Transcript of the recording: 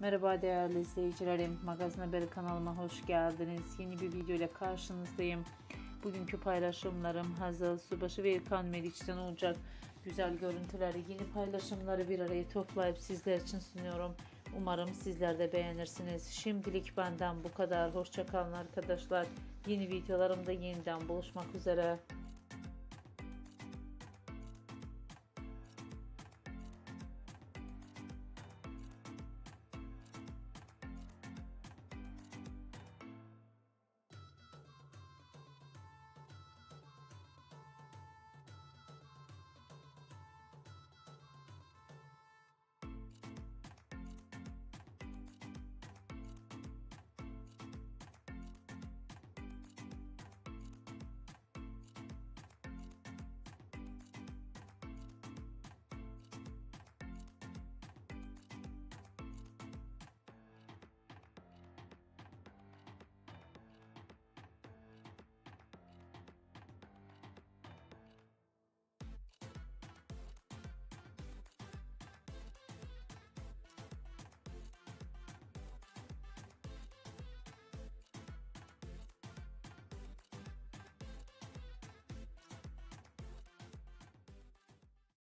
Merhaba değerli izleyicilerim. Magazin Haberi kanalıma hoş geldiniz. Yeni bir video ile karşınızdayım. Bugünkü paylaşımlarım Hazal Subaşı ve İlkan Meriç'ten olacak. Güzel görüntüleri, yeni paylaşımları bir araya toplayıp sizler için sunuyorum. Umarım sizler de beğenirsiniz. Şimdilik benden bu kadar. Hoşçakalın arkadaşlar. Yeni videolarımda yeniden buluşmak üzere.